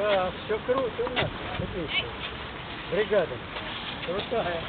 Да, все круто у нас. Бригада. Крутая.